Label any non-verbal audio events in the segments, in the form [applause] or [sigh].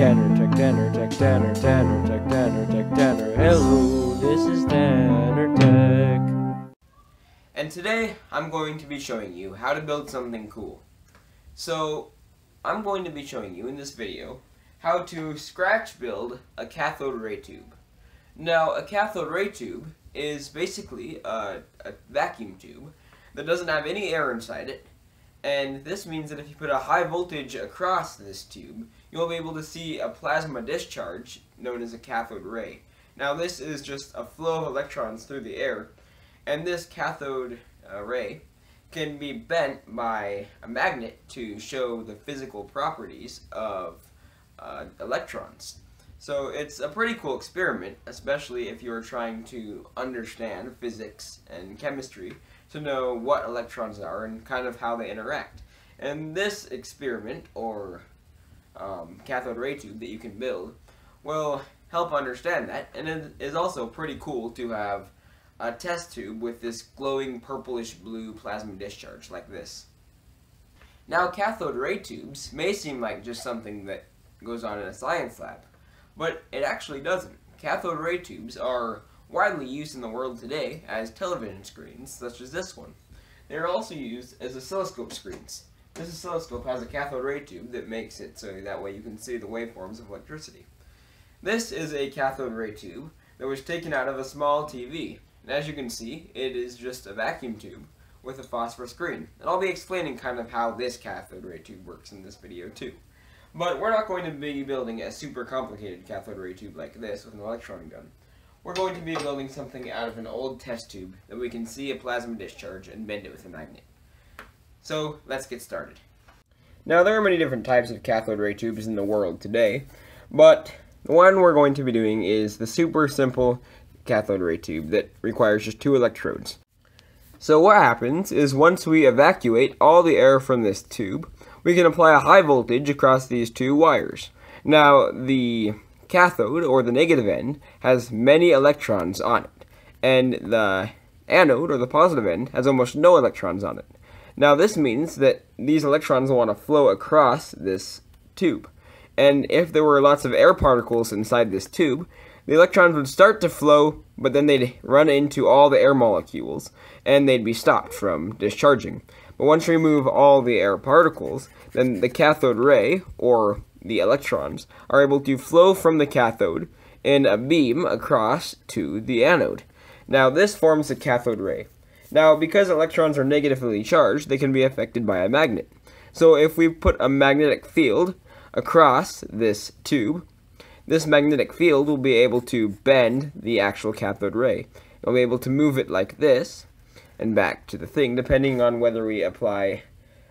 Tech Tanner, Tech Tech Tanner, Tech Tanner. Hello, this is Tanner Tech. And today I'm going to be showing you how to build something cool. So I'm going to be showing you in this video how to scratch build a cathode ray tube. Now a cathode ray tube is basically a, a vacuum tube that doesn't have any air inside it and this means that if you put a high voltage across this tube, you'll be able to see a plasma discharge known as a cathode ray. Now this is just a flow of electrons through the air, and this cathode uh, ray can be bent by a magnet to show the physical properties of uh, electrons. So it's a pretty cool experiment, especially if you're trying to understand physics and chemistry to know what electrons are and kind of how they interact. And this experiment, or um, cathode ray tube that you can build, will help understand that, and it is also pretty cool to have a test tube with this glowing purplish blue plasma discharge like this. Now cathode ray tubes may seem like just something that goes on in a science lab, but it actually doesn't. Cathode ray tubes are widely used in the world today as television screens, such as this one. They are also used as oscilloscope screens. This oscilloscope has a cathode ray tube that makes it so that way you can see the waveforms of electricity. This is a cathode ray tube that was taken out of a small TV. And as you can see, it is just a vacuum tube with a phosphor screen. And I'll be explaining kind of how this cathode ray tube works in this video too. But we're not going to be building a super complicated cathode ray tube like this with an electron gun. We're going to be building something out of an old test tube that we can see a plasma discharge and bend it with a magnet. So, let's get started. Now, there are many different types of cathode ray tubes in the world today, but the one we're going to be doing is the super simple cathode ray tube that requires just two electrodes. So what happens is once we evacuate all the air from this tube, we can apply a high voltage across these two wires. Now, the cathode, or the negative end, has many electrons on it, and the anode, or the positive end, has almost no electrons on it. Now this means that these electrons want to flow across this tube. And if there were lots of air particles inside this tube, the electrons would start to flow, but then they'd run into all the air molecules, and they'd be stopped from discharging. But once you remove all the air particles, then the cathode ray, or the electrons, are able to flow from the cathode in a beam across to the anode. Now, this forms the cathode ray. Now, because electrons are negatively charged, they can be affected by a magnet. So, if we put a magnetic field across this tube, this magnetic field will be able to bend the actual cathode ray. We'll be able to move it like this and back to the thing, depending on whether we apply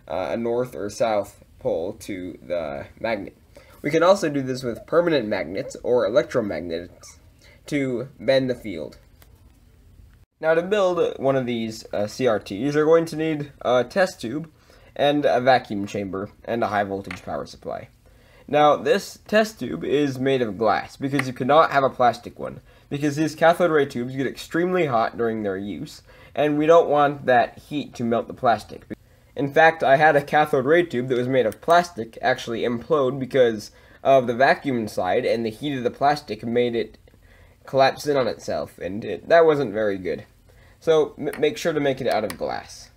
uh, a north or south pole to the magnet. We can also do this with permanent magnets or electromagnets to bend the field. Now to build one of these uh, CRTs, you're going to need a test tube and a vacuum chamber and a high voltage power supply. Now this test tube is made of glass because you cannot have a plastic one because these cathode ray tubes get extremely hot during their use and we don't want that heat to melt the plastic. In fact, I had a cathode ray tube that was made of plastic actually implode because of the vacuum inside, and the heat of the plastic made it collapse in on itself, and it, that wasn't very good. So make sure to make it out of glass.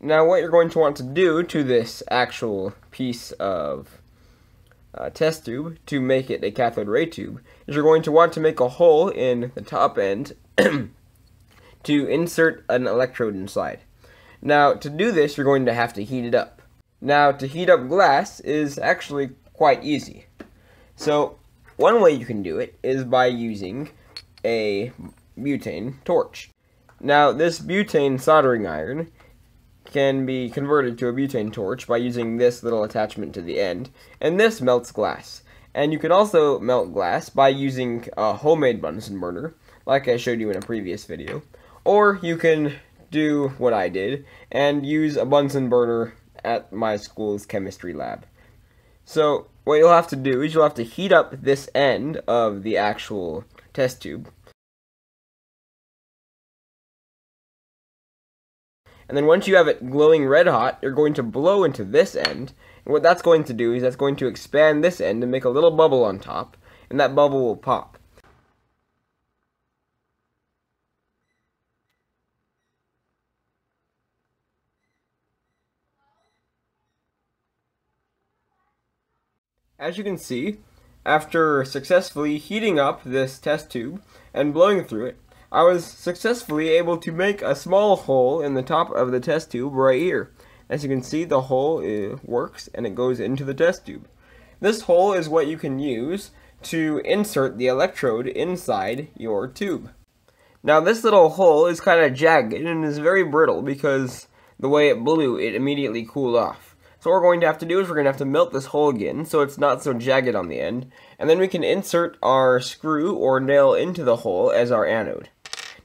Now what you're going to want to do to this actual piece of uh, test tube to make it a cathode ray tube is you're going to want to make a hole in the top end [clears throat] to insert an electrode inside. Now, to do this, you're going to have to heat it up. Now, to heat up glass is actually quite easy. So, one way you can do it is by using a butane torch. Now, this butane soldering iron can be converted to a butane torch by using this little attachment to the end, and this melts glass. And you can also melt glass by using a homemade Bunsen burner, like I showed you in a previous video. Or you can do what I did and use a Bunsen burner at my school's chemistry lab. So what you'll have to do is you'll have to heat up this end of the actual test tube. And then once you have it glowing red hot, you're going to blow into this end, And what that's going to do is that's going to expand this end and make a little bubble on top, and that bubble will pop. As you can see, after successfully heating up this test tube and blowing through it, I was successfully able to make a small hole in the top of the test tube right here. As you can see, the hole uh, works and it goes into the test tube. This hole is what you can use to insert the electrode inside your tube. Now this little hole is kind of jagged and is very brittle because the way it blew, it immediately cooled off. So what we're going to have to do is we're going to have to melt this hole again so it's not so jagged on the end. And then we can insert our screw or nail into the hole as our anode.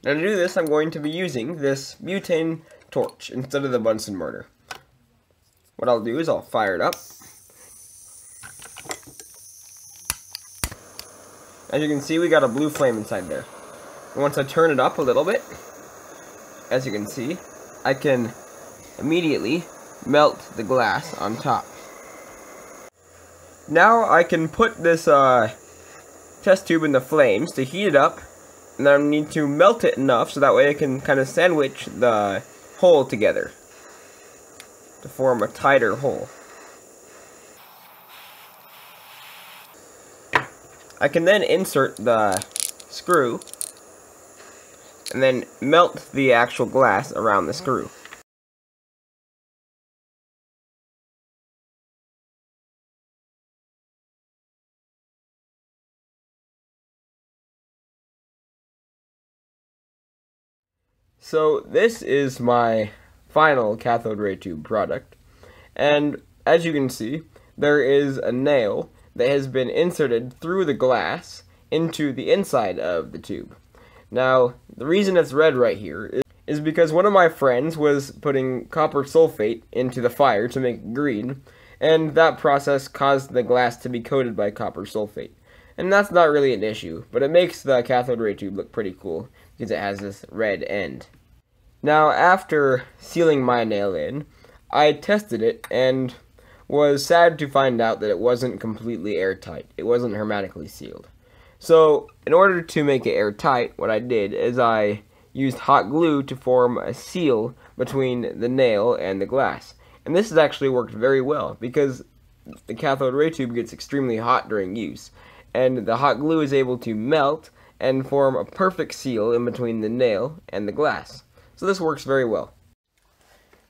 Now to do this, I'm going to be using this butane torch instead of the Bunsen burner. What I'll do is I'll fire it up. As you can see, we got a blue flame inside there. And once I turn it up a little bit, as you can see, I can immediately melt the glass on top. Now I can put this uh, test tube in the flames to heat it up, and I need to melt it enough so that way I can kind of sandwich the hole together to form a tighter hole. I can then insert the screw and then melt the actual glass around the screw. So this is my final cathode ray tube product. And as you can see, there is a nail that has been inserted through the glass into the inside of the tube. Now, the reason it's red right here is, because one of my friends was putting copper sulfate into the fire to make it green, and that process caused the glass to be coated by copper sulfate. And that's not really an issue, but it makes the cathode ray tube look pretty cool because it has this red end. Now, after sealing my nail in, I tested it and was sad to find out that it wasn't completely airtight. It wasn't hermetically sealed. So, in order to make it airtight, what I did is I used hot glue to form a seal between the nail and the glass. And this has actually worked very well because the cathode ray tube gets extremely hot during use. And the hot glue is able to melt and form a perfect seal in between the nail and the glass. So this works very well.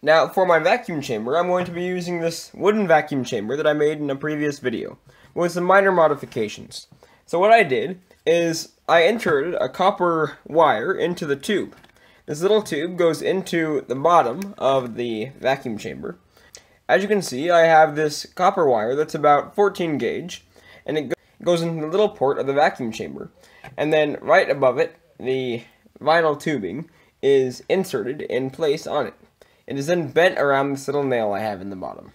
Now, for my vacuum chamber, I'm going to be using this wooden vacuum chamber that I made in a previous video, with some minor modifications. So what I did is I entered a copper wire into the tube. This little tube goes into the bottom of the vacuum chamber. As you can see, I have this copper wire that's about 14 gauge, and it goes into the little port of the vacuum chamber. And then right above it, the vinyl tubing is inserted in place on it. It is then bent around this little nail I have in the bottom.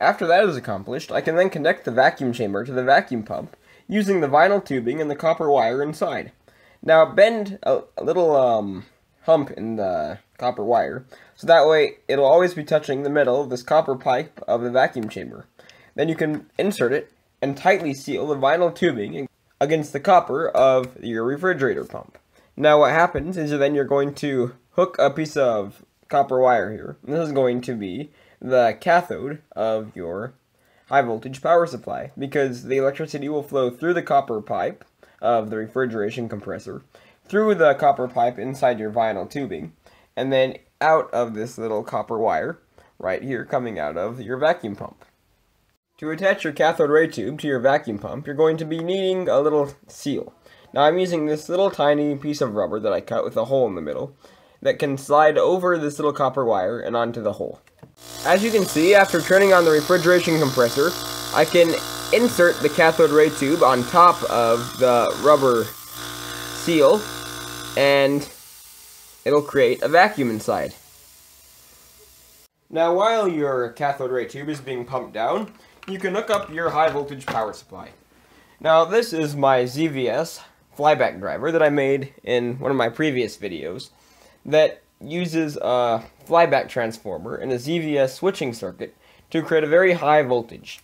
After that is accomplished, I can then connect the vacuum chamber to the vacuum pump using the vinyl tubing and the copper wire inside. Now bend a, a little um, hump in the copper wire, so that way it'll always be touching the middle of this copper pipe of the vacuum chamber. Then you can insert it and tightly seal the vinyl tubing against the copper of your refrigerator pump. Now what happens is then you're going to hook a piece of copper wire here. This is going to be the cathode of your high voltage power supply because the electricity will flow through the copper pipe of the refrigeration compressor, through the copper pipe inside your vinyl tubing, and then out of this little copper wire right here coming out of your vacuum pump. To attach your cathode ray tube to your vacuum pump, you're going to be needing a little seal. Now I'm using this little tiny piece of rubber that I cut with a hole in the middle that can slide over this little copper wire and onto the hole. As you can see, after turning on the refrigeration compressor, I can insert the cathode ray tube on top of the rubber seal and it'll create a vacuum inside. Now while your cathode ray tube is being pumped down, you can hook up your high voltage power supply. Now this is my ZVS flyback driver that I made in one of my previous videos that uses a flyback transformer and a ZVS switching circuit to create a very high voltage.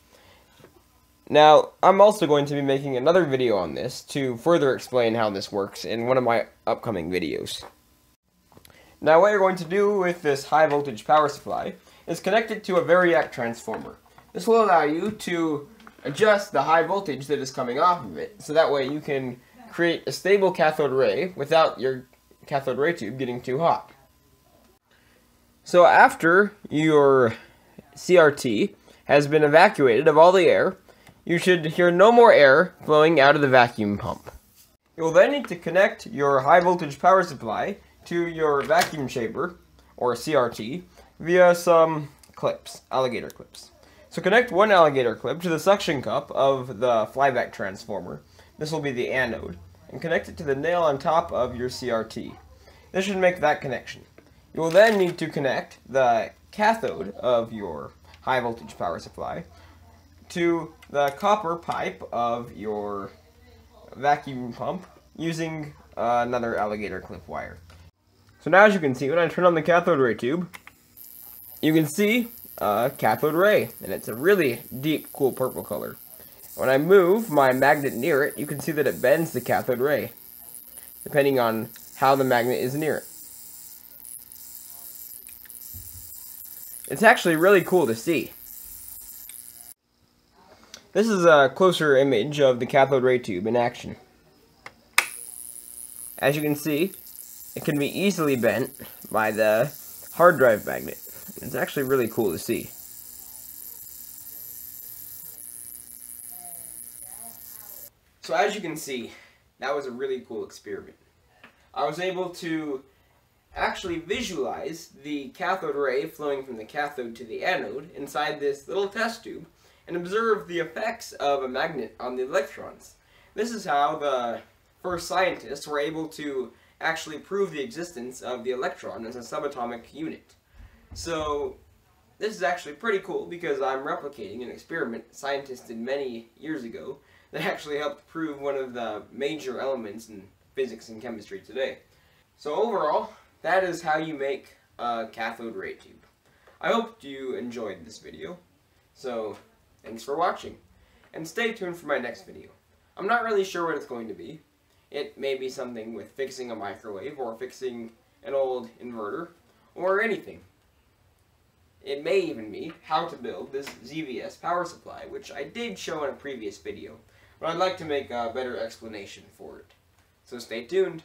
Now, I'm also going to be making another video on this to further explain how this works in one of my upcoming videos. Now, what you're going to do with this high voltage power supply is connect it to a variac transformer. This will allow you to adjust the high voltage that is coming off of it, so that way you can create a stable cathode ray without your cathode ray tube getting too hot. So after your CRT has been evacuated of all the air, you should hear no more air flowing out of the vacuum pump. You will then need to connect your high voltage power supply to your vacuum chamber, or CRT, via some clips, alligator clips. So connect one alligator clip to the suction cup of the flyback transformer. This will be the anode. And connect it to the nail on top of your CRT. This should make that connection. You will then need to connect the cathode of your high voltage power supply to the copper pipe of your vacuum pump using uh, another alligator clip wire. So now as you can see, when I turn on the cathode ray tube, you can see a cathode ray, and it's a really deep, cool purple color. When I move my magnet near it, you can see that it bends the cathode ray, depending on how the magnet is near it. It's actually really cool to see. This is a closer image of the cathode ray tube in action. As you can see, it can be easily bent by the hard drive magnet. It's actually really cool to see. So as you can see, that was a really cool experiment. I was able to actually visualize the cathode ray flowing from the cathode to the anode inside this little test tube and observe the effects of a magnet on the electrons. This is how the first scientists were able to actually prove the existence of the electron as a subatomic unit. So this is actually pretty cool because I'm replicating an experiment scientists did many years ago [laughs] that actually helped prove one of the major elements in physics and chemistry today. So overall, that is how you make a cathode ray tube. I hope you enjoyed this video. So, thanks for watching. And stay tuned for my next video. I'm not really sure what it's going to be. It may be something with fixing a microwave, or fixing an old inverter, or anything. It may even be how to build this ZVS power supply, which I did show in a previous video, but I'd like to make a better explanation for it. So stay tuned.